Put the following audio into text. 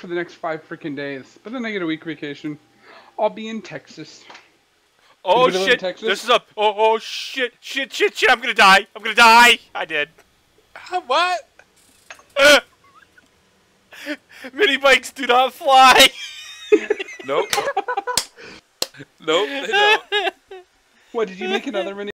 for the next five freaking days, but then I get a week vacation. I'll be in Texas. Oh shit! Texas? This is a Oh oh shit! Shit shit shit! I'm gonna die! I'm gonna die! I did. What? Mini bikes do not fly. Nope. nope. What did you make another mini?